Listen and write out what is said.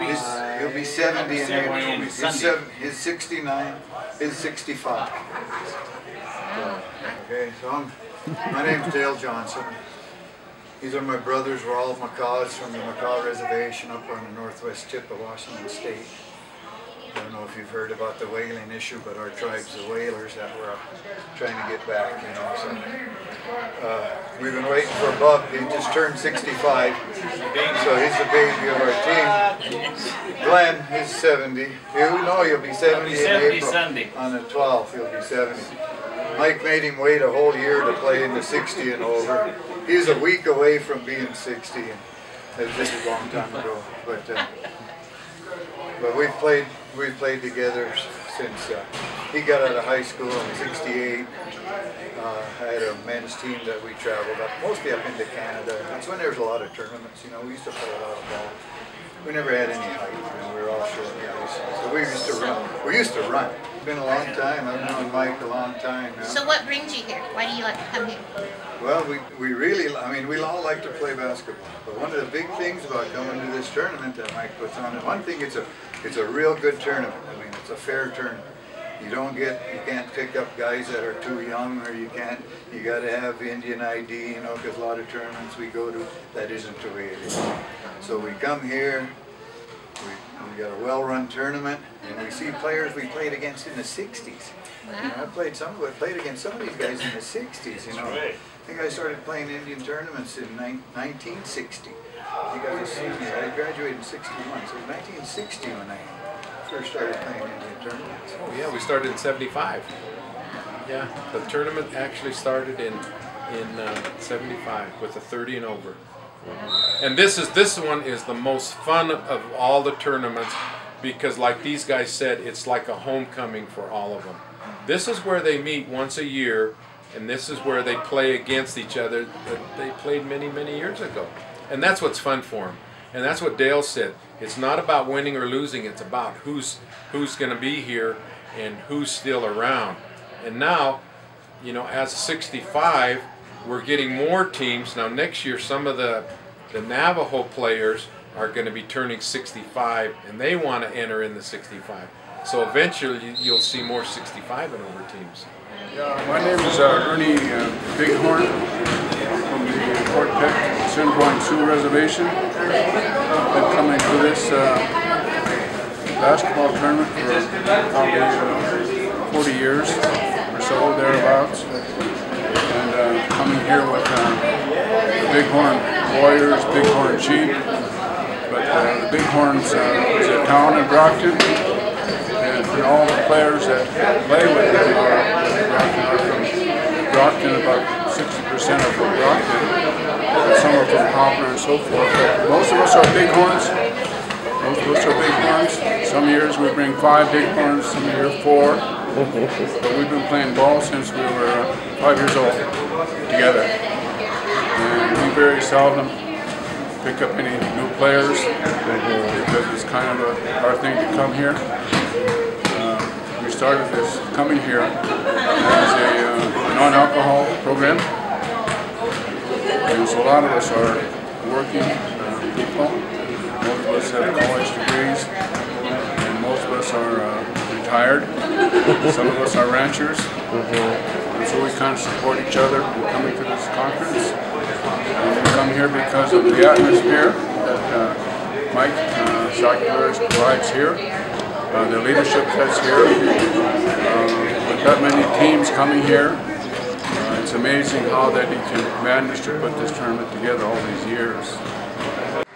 He's, he'll be 70 in April. He's, seven, he's 69. He's 65. Okay, so I'm, my name's Dale Johnson. These are my brothers. We're all Makahs from the Makah Reservation up on the northwest tip of Washington State. I don't know if you've heard about the whaling issue, but our tribe's the whalers that we're trying to get back, you know. So uh, we've been waiting for Bub. He just turned 65, so he's the baby of our team. Glen is 70. You know you'll be 70 in 70 April. On the 12th, he'll be 70. Mike made him wait a whole year to play in the 60 and over. He's a week away from being 60, and that was just a long time ago. But uh, but we've played we've played together since uh, he got out of high school in '68. Uh, I had a men's team that we traveled up, mostly up into Canada. That's when there was a lot of tournaments. You know, we used to play a lot of ball. We never had any height. You know, we were all short guys. So we used to run. We used to run. It's been a long time. I've known Mike a long time now. So what brings you here? Why do you like to come here? Well, we, we really, I mean, we all like to play basketball. But one of the big things about coming to this tournament that Mike puts on, one thing, it's a, it's a real good tournament. I mean, it's a fair tournament. You don't get, you can't pick up guys that are too young, or you can't, you got to have Indian ID, you know, because a lot of tournaments we go to, that isn't the way it is. So we come here, we, we got a well-run tournament, and we see players we played against in the 60s. You know, I played some, I played against some of these guys in the 60s, you know. right. I think I started playing Indian tournaments in 1960. I think I was a senior. I graduated in 61, so 1960 when I first started playing tournaments. Oh yeah, we started in '75. Yeah, the tournament actually started in in uh, '75 with a 30 and over. And this is this one is the most fun of all the tournaments because, like these guys said, it's like a homecoming for all of them. This is where they meet once a year, and this is where they play against each other that they played many many years ago. And that's what's fun for them. And that's what Dale said. It's not about winning or losing. It's about who's who's going to be here and who's still around. And now, you know, as 65, we're getting more teams. Now next year, some of the the Navajo players are going to be turning 65, and they want to enter in the 65. So eventually, you- you'll see more 65 and over teams. Yeah, my name is uh, Ernie uh, Big Horn 2 reservation. Been coming to this uh, basketball tournament for probably uh, 40 years or so, thereabouts. And uh, coming here with uh, Bighorn Warriors, Bighorn Chief. But uh, the Bighorns uh, is a town in Brockton. And, and all the players that play with them are, uh, are from Brockton about 60% are from Brockton. And some are from Poplar and so forth. But most of us are bighorns. Most of us are bighorns. Some years we bring five bighorns, some years four. But we've been playing ball since we were uh, five years old together. And we very seldom pick up any new players because it's kind of a, our thing to come here. Uh, we started this coming here as a non-alcohol program. So a lot of us are working uh, people. Most of us have college degrees, and most of us are uh, retired. Some of us are ranchers. And so we kind of support each other in coming to this conference. And we come here because of the atmosphere that uh, Mike uh, provides here, uh, the leadership that's here. Uh, with that many teams coming here, it's amazing how that he can manage to put this tournament together all these years.